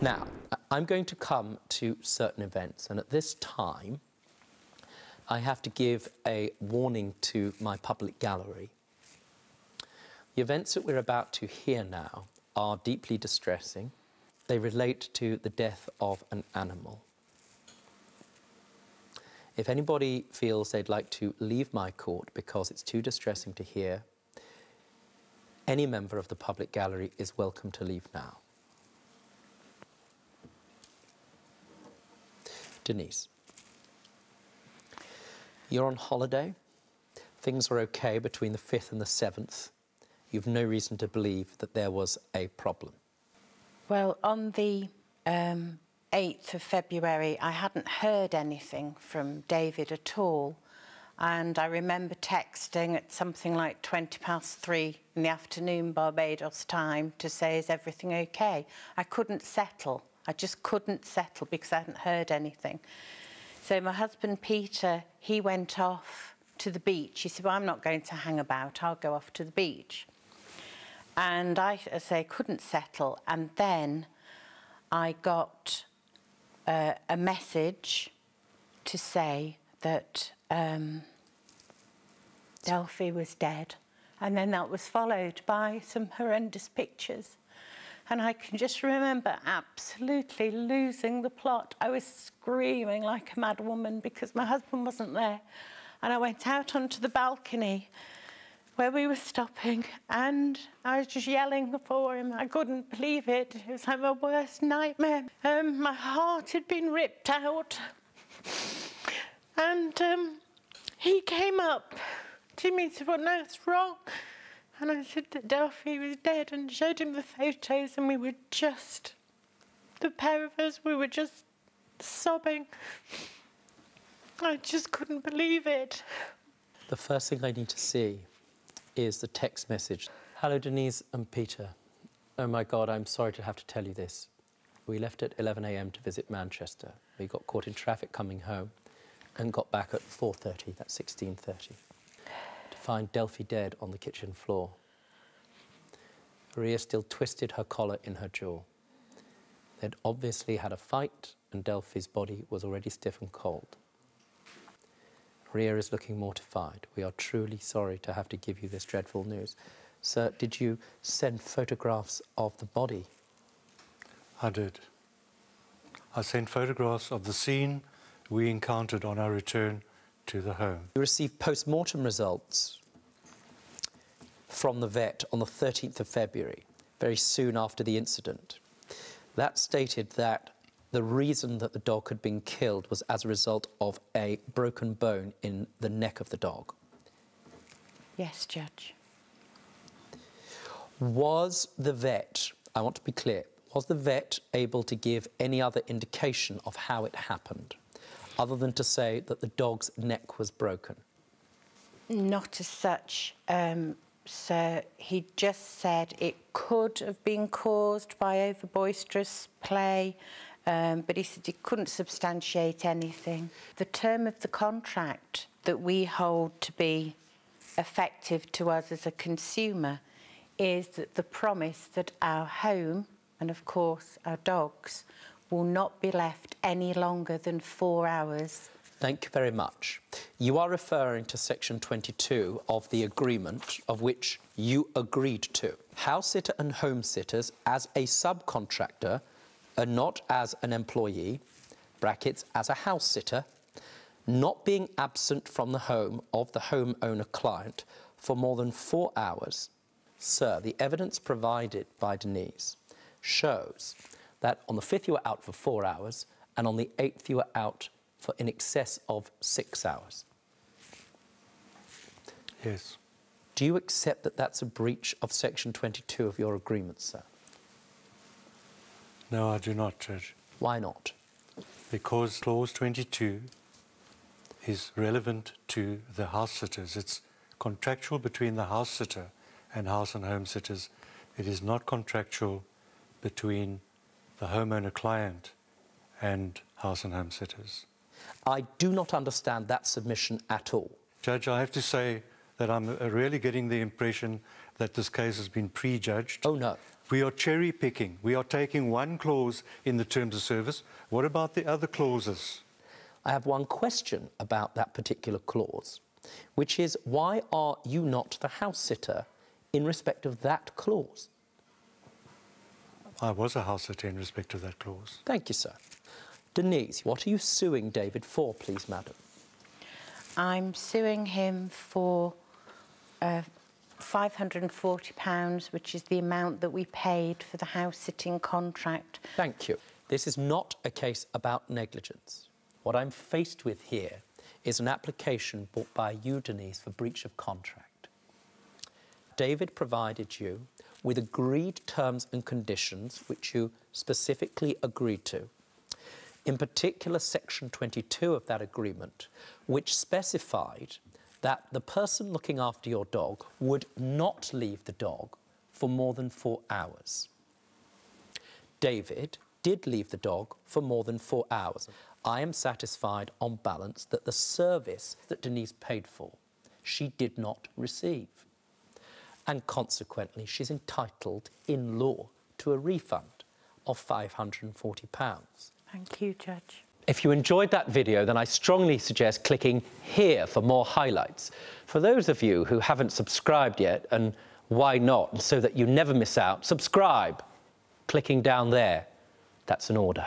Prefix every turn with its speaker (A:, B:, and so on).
A: Now, I'm going to come to certain events, and at this time, I have to give a warning to my public gallery. The events that we're about to hear now are deeply distressing. They relate to the death of an animal. If anybody feels they'd like to leave my court because it's too distressing to hear, any member of the public gallery is welcome to leave now. Denise. You're on holiday. Things are okay between the 5th and the 7th. You've no reason to believe that there was a problem.
B: Well, on the um, 8th of February, I hadn't heard anything from David at all. And I remember texting at something like 20 past three in the afternoon, Barbados time, to say, is everything okay? I couldn't settle. I just couldn't settle because I hadn't heard anything. So my husband Peter, he went off to the beach. He said, well, I'm not going to hang about. I'll go off to the beach. And I, I say, couldn't settle. And then I got uh, a message to say that um, Delphi was dead. And then that was followed by some horrendous pictures. And I can just remember absolutely losing the plot. I was screaming like a mad woman because my husband wasn't there. And I went out onto the balcony where we were stopping and I was just yelling for him. I couldn't believe it. It was like my worst nightmare. Um, my heart had been ripped out. And um, he came up to me and said, well, no, it's wrong. And I said that Delphi was dead and showed him the photos and we were just, the pair of us, we were just sobbing. I just couldn't believe it.
A: The first thing I need to see is the text message. Hello, Denise and Peter. Oh my God, I'm sorry to have to tell you this. We left at 11 a.m. to visit Manchester. We got caught in traffic coming home and got back at 4.30, that's 16.30 find Delphi dead on the kitchen floor. Maria still twisted her collar in her jaw. They'd obviously had a fight, and Delphi's body was already stiff and cold. Maria is looking mortified. We are truly sorry to have to give you this dreadful news. Sir, did you send photographs of the body?
C: I did. I sent photographs of the scene we encountered on our return to the home.
A: You received post-mortem results from the vet on the 13th of February, very soon after the incident. That stated that the reason that the dog had been killed was as a result of a broken bone in the neck of the dog.
B: Yes, Judge.
A: Was the vet, I want to be clear, was the vet able to give any other indication of how it happened? Other than to say that the dog's neck was broken?
B: Not as such, um, sir. He just said it could have been caused by overboisterous play, um, but he said he couldn't substantiate anything. The term of the contract that we hold to be effective to us as a consumer is that the promise that our home and of course our dogs will not be left any longer than four hours.
A: Thank you very much. You are referring to section 22 of the agreement of which you agreed to. House sitter and home sitters as a subcontractor are not as an employee, brackets, as a house sitter, not being absent from the home of the homeowner client for more than four hours. Sir, the evidence provided by Denise shows that on the fifth you were out for four hours, and on the eighth you were out for in excess of six hours.
C: Yes.
A: Do you accept that that's a breach of Section 22 of your agreement, sir?
C: No, I do not, Judge.
A: Why not?
C: Because Clause 22 is relevant to the house sitters. It's contractual between the house sitter and house and home sitters. It is not contractual between the homeowner client and house and home sitters.
A: I do not understand that submission at all.
C: Judge, I have to say that I'm really getting the impression that this case has been prejudged.
A: Oh, no.
C: We are cherry picking. We are taking one clause in the terms of service. What about the other clauses?
A: I have one question about that particular clause, which is why are you not the house sitter in respect of that clause?
C: I was a house sitter in respect of that clause.
A: Thank you, sir. Denise, what are you suing David for, please, madam?
B: I'm suing him for uh, £540, which is the amount that we paid for the house sitting contract.
A: Thank you. This is not a case about negligence. What I'm faced with here is an application brought by you, Denise, for breach of contract. David provided you with agreed terms and conditions which you specifically agreed to. In particular, Section 22 of that agreement, which specified that the person looking after your dog would not leave the dog for more than four hours. David did leave the dog for more than four hours. I am satisfied on balance that the service that Denise paid for, she did not receive. And consequently, she's entitled in law to a refund of £540.
B: Thank you, Judge.
A: If you enjoyed that video, then I strongly suggest clicking here for more highlights. For those of you who haven't subscribed yet, and why not, so that you never miss out, subscribe. Clicking down there, that's an order.